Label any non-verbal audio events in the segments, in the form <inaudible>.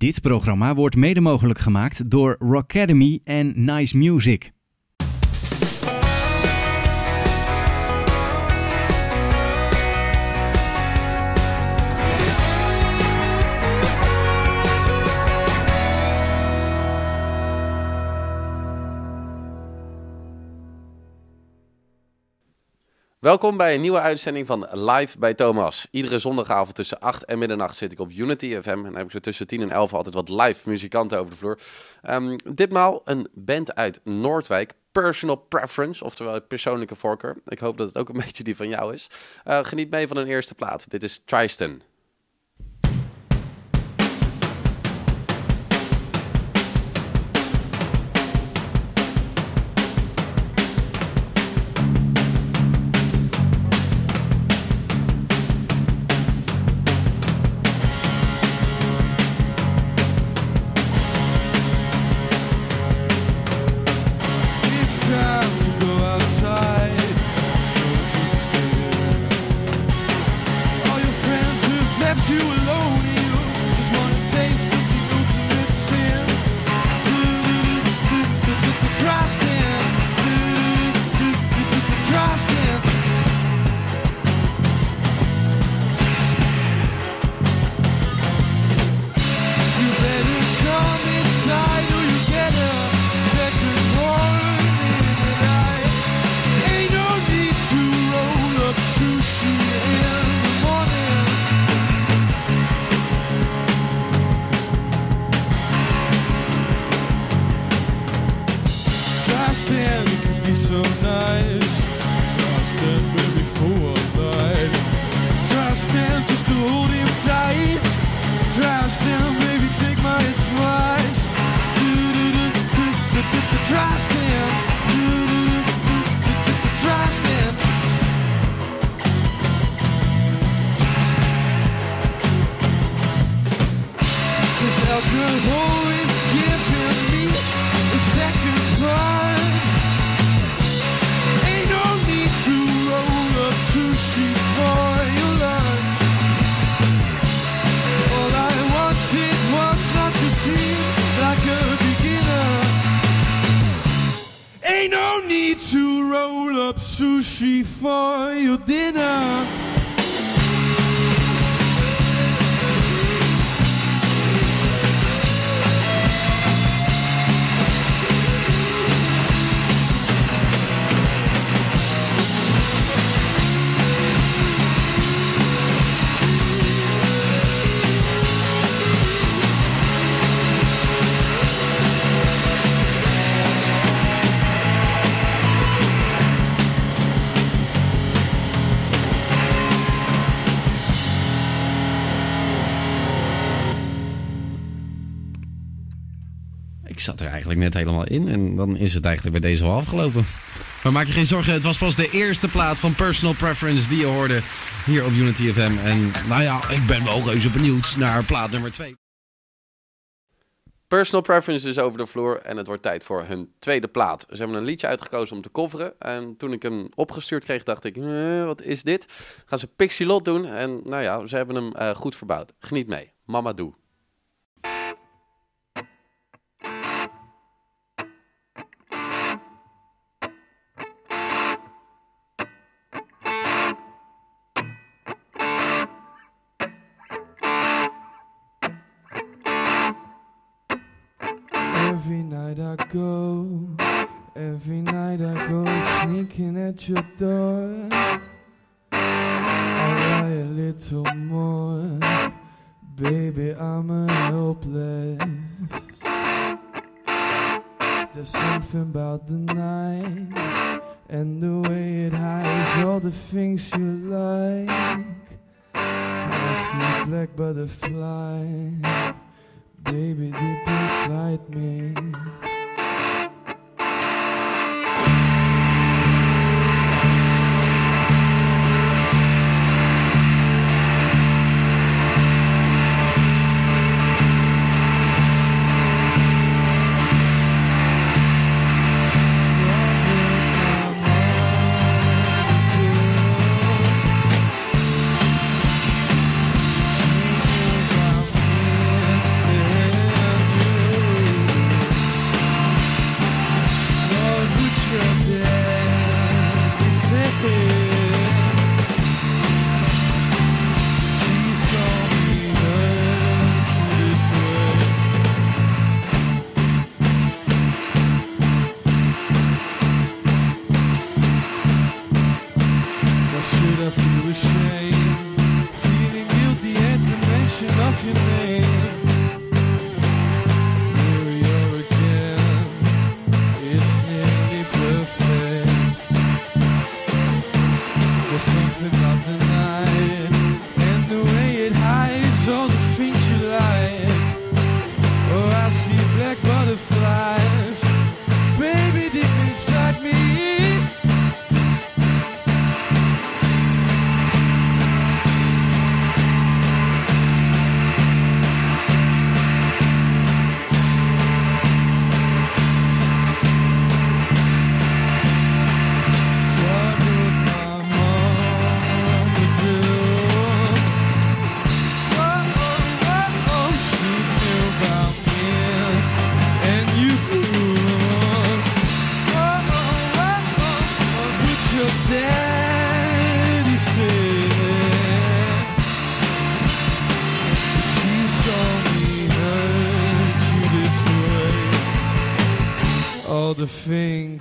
Dit programma wordt mede mogelijk gemaakt door Rockademy en Nice Music. Welkom bij een nieuwe uitzending van Live bij Thomas. Iedere zondagavond tussen 8 en middernacht zit ik op Unity FM. En dan heb ik zo tussen 10 en 11 altijd wat live muzikanten over de vloer. Ehm, ditmaal een band uit Noordwijk. Personal Preference, oftewel persoonlijke voorkeur. Ik hoop dat het ook een <laughs> beetje die van jou is. Uh, geniet mee van een eerste plaat. Dit is Tristan. Ain't no need to roll up sushi for your lunch. Ik zat er eigenlijk net helemaal in en dan is het eigenlijk bij deze al afgelopen. Maar maak je geen zorgen, het was pas de eerste plaat van Personal Preference die je hoorde hier op Unity FM. En nou ja, ik ben wel reuze benieuwd naar plaat nummer 2. Personal Preference is over de vloer en het wordt tijd voor hun tweede plaat. Ze hebben een liedje uitgekozen om te coveren. En toen ik hem opgestuurd kreeg, dacht ik, eh, wat is dit? Gaan ze Pixie Lot doen en nou ja, ze hebben hem eh, goed verbouwd. Geniet mee. Mama Doe. More, baby. I'm a helpless. There's something about the night and the way it hides all the things you like. I see black butterfly. Baby, deep inside me.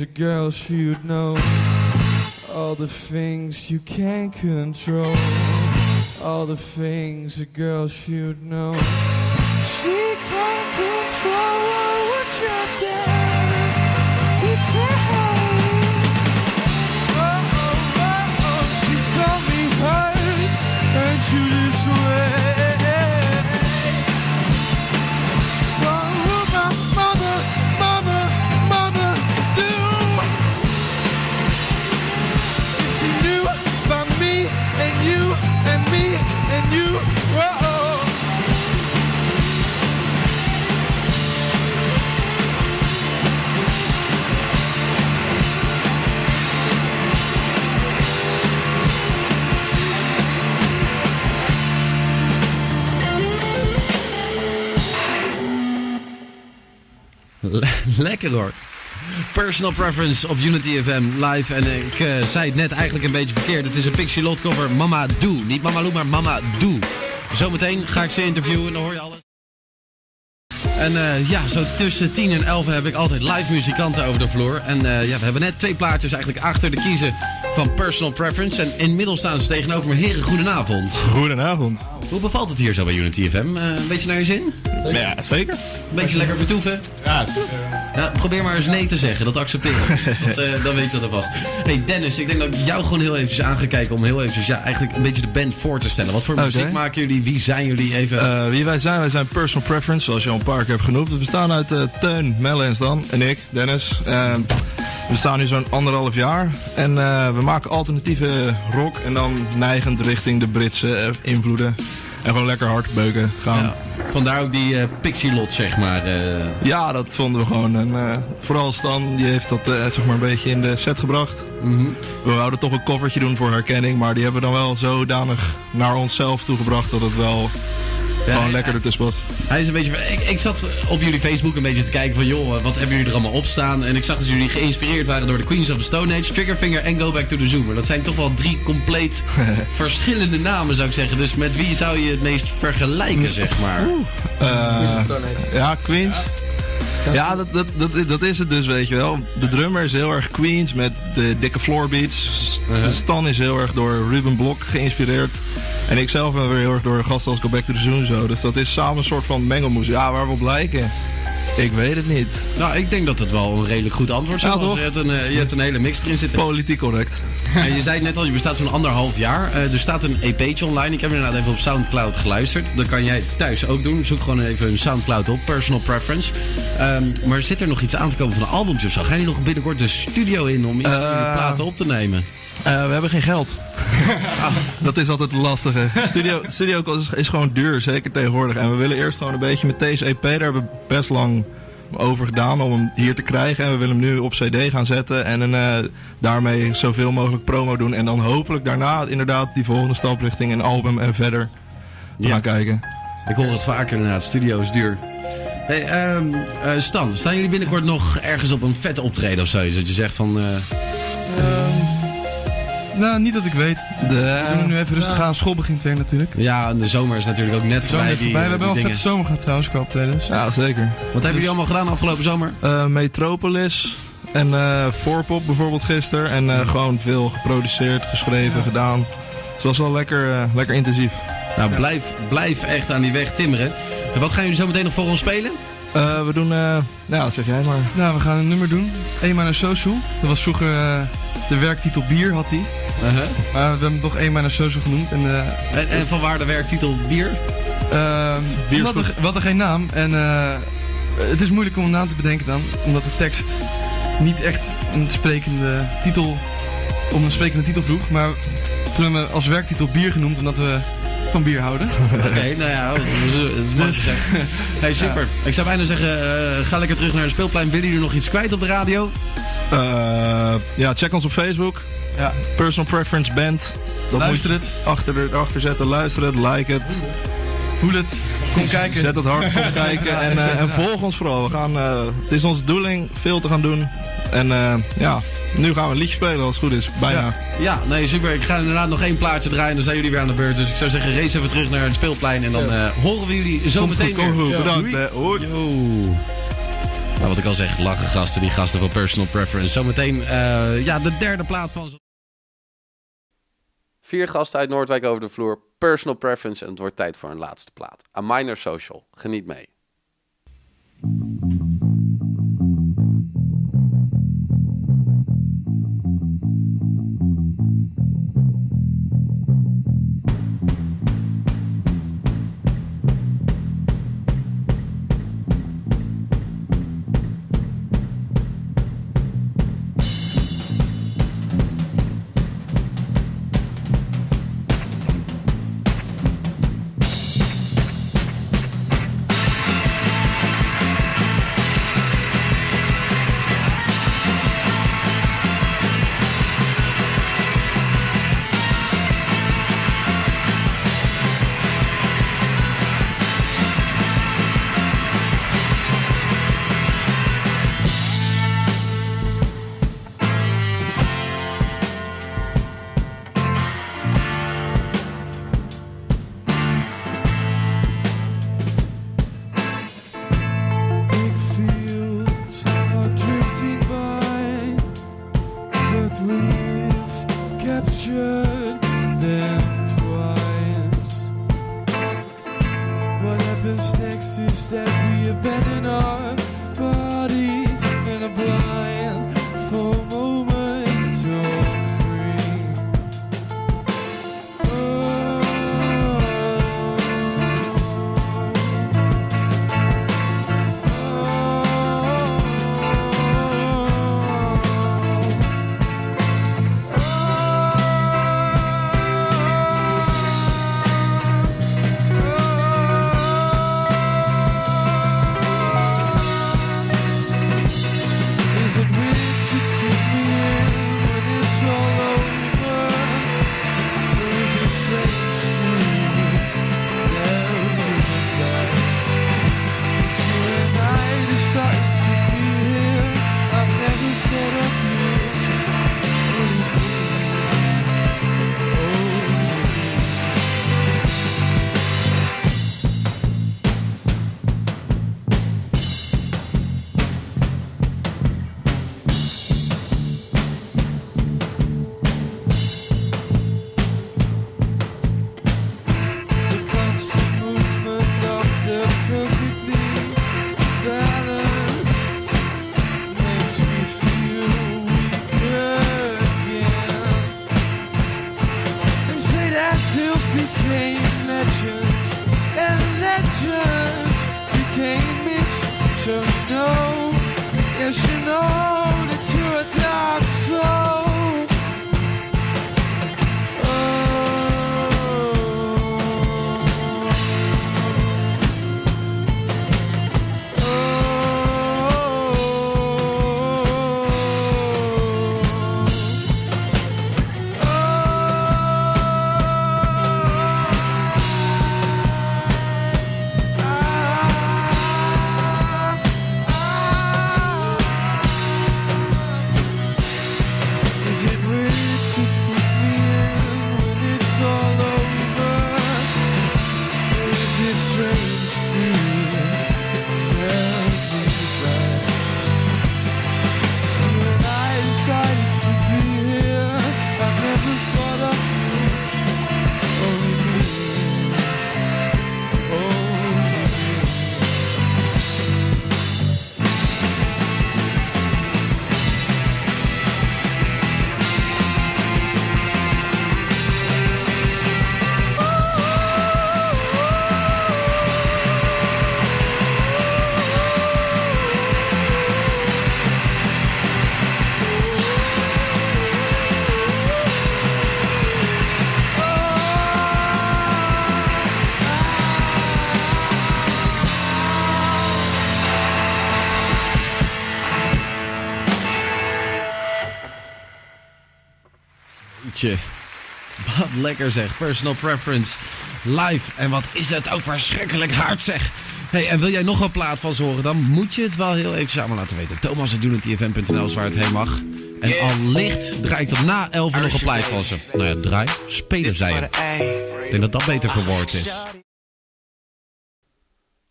A girl should know. All the things you can't control. All the things a girl should know. Le- Lekker hoor. Personal Preference op Unity FM live. En ik eh, zei het net eigenlijk een beetje verkeerd. Het is een Pixie Lot cover Mama Doe. Niet Mama Lou, maar Mama Doe. Zometeen ga ik ze interviewen en dan hoor je alles. En eh, ja, zo tussen 10 en 11 heb ik altijd live muzikanten over de vloer. En eh, ja, we hebben net twee plaatjes eigenlijk achter de kiezen van Personal Preference. En inmiddels staan ze tegenover me. Heren, goedenavond. Goedenavond. Hoe bevalt het hier zo bij Unity FM? Eh, een beetje naar je zin? Ja, zeker. Een beetje lekker vertoeven? Ja, Ja, probeer maar eens nee te zeggen, dat accepteer ik. Dat, dan weet je dat alvast. Hey Dennis, ik denk dat ik jou gewoon heel eventjes aan ga kijken om heel eventjes ja, eigenlijk een beetje de band voor te stellen. Wat voor muziek maken jullie? Wie zijn jullie? Even. Wie wij zijn, wij zijn Personal Preference, zoals je al een paar hebt genoemd. We bestaan uit eh, Teun, en Stan en ik, Dennis. Eh, we bestaan nu zo'n anderhalf jaar en eh, we maken alternatieve rock en dan neigend richting de Britse eh, invloeden. En gewoon lekker hard beuken gaan. ja, vandaar ook die Pixie Lot, zeg maar. Ja, dat vonden we gewoon. En vooral Stan, die heeft dat zeg maar een beetje in de set gebracht. Mhm. We wouden toch een covertje doen voor herkenning, maar die hebben we dan wel zodanig naar onszelf toegebracht dat het wel gewoon lekker ertussen past. Hij is een beetje. Ik, ik zat op jullie Facebook een beetje te kijken van joh, wat hebben jullie er allemaal op staan? En ik zag dat jullie geïnspireerd waren door de Queens of the Stone Age, Triggerfinger en Go Back to the Zoomer. Dat zijn toch wel drie compleet <laughs> verschillende namen, zou ik zeggen. Dus met wie zou je het meest vergelijken, zeg maar? Eh, ja, Queens. Ja, dat, dat, dat, dat is het dus, weet je wel. De drummer is heel erg Queens met de dikke floorbeats. Stan is heel erg door Ruben Blok geïnspireerd. En ik zelf ben weer heel erg door gasten als Go Back to the Zoom zo. Dus dat is samen een soort van mengelmoes. Ja, waar we op lijken? Ik weet het niet. Nou, ik denk dat het wel een redelijk goed antwoord zou Ja, toch? Je hebt, een, eh, je hebt een hele mix erin zitten. Politiek correct. <laughs> En je zei net al, je bestaat zo'n anderhalf jaar. Eh, er staat een EP'tje online. Ik heb inderdaad even op Soundcloud geluisterd. Dat kan jij thuis ook doen. Zoek gewoon even een Soundcloud op, Personal Preference. Ehm, maar zit er nog iets aan te komen van een albumtje of zo? Gaan jullie nog binnenkort de studio in om iets van jullie Eh, platen op te nemen? Eh, we hebben geen geld. <laughs> dat is altijd het lastige. Studio, studio is, is gewoon duur, zeker tegenwoordig. En we willen eerst gewoon een beetje met deze EP, daar hebben we best lang over gedaan om hem hier te krijgen. En we willen hem nu op CD gaan zetten en eh, daarmee zoveel mogelijk promo doen. En dan hopelijk daarna inderdaad die volgende stap richting een album en verder gaan kijken. Ik hoor het vaker inderdaad, studio is duur. Hey, ehm, eh, Stan, staan jullie binnenkort nog ergens op een vette optreden of zoiets? Dat je zegt van... eh, Nou, niet dat ik weet. De, We doen nu even rustig aan. School begint weer natuurlijk. ja, en de zomer is natuurlijk ook net voorbij. net die, voorbij. We eh, hebben wel die een vette zomer gehad trouwens qua optredens. ja, zeker. Wat hebben jullie allemaal gedaan afgelopen zomer? Eh, Metropolis en eh Voorpop bijvoorbeeld gisteren. En eh, gewoon veel geproduceerd, geschreven, gedaan. Dus het was wel lekker, eh, lekker intensief. Nou, blijf, blijf echt aan die weg timmeren. En wat gaan jullie zo meteen nog voor ons spelen? Eh, we doen, eh nou zeg jij maar. Nou, we gaan een nummer doen. Ema naar Social. Dat was vroeger eh, de werktitel Bier, had die. Maar we hebben hem toch Ema naar Social genoemd. En, En, en van waar de werktitel bier? ehm, Bier omdat er, we hadden geen naam. En het is moeilijk om een naam te bedenken dan. Omdat de tekst niet echt een sprekende titel, om een sprekende titel vroeg. Maar toen hebben we als werktitel Bier genoemd, omdat we van bier houden. <laughs> Oké, nou ja, dat is, dat is mooi te zeggen. Hey, super. Ik zou bijna zeggen, eh, ga lekker terug naar het speelplein. Willen jullie nog iets kwijt op de radio? Eh, ja, check ons op Facebook. Ja. Personal Preference Band. Dat Luister moet je Achter, erachter zetten, luister het, like het. Voel het. Kom kijken. Zet het hard, kom <laughs> kijken. En, eh, en volg ons vooral. We gaan, eh, het is onze doeling veel te gaan doen. En eh, ja, nu gaan we een liedje spelen als het goed is. Bijna. Ja, nee, super. Ik ga inderdaad nog één plaatje draaien. Dan zijn jullie weer aan de beurt. Dus ik zou zeggen, race even terug naar het speelplein. En dan eh, horen we jullie zo Komt meteen goed, komt weer. goed. Bedankt. Hè. Hoi. Nou, wat ik al zeg, lachen gasten, die gasten van Personal Preference. Zometeen, eh, ja, de derde plaat van... Vier gasten uit Noordwijk over de vloer. Personal preference. En het wordt tijd voor een laatste plaat. A Minor Social. Geniet mee. Wat lekker zeg. Personal Preference live. En wat is het ook verschrikkelijk hard zeg. Hey, en wil jij nog een plaat van ze horen, dan moet je het wel heel even samen laten weten. Thomas.unityfm.nl is waar het heen mag. En allicht draait er na 11 nog een plaat van ze. Nou ja, draai, spelen zij. Ik denk dat dat beter verwoord is.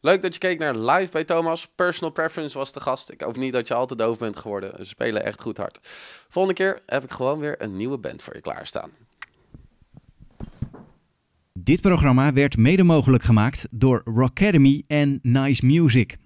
Leuk dat je keek naar Live bij Thomas. Personal Preference was de gast. Ik hoop niet dat je al te doof bent geworden. Ze spelen echt goed hard. Volgende keer heb ik gewoon weer een nieuwe band voor je klaarstaan. Dit programma werd mede mogelijk gemaakt door Rockademy en Nice Music.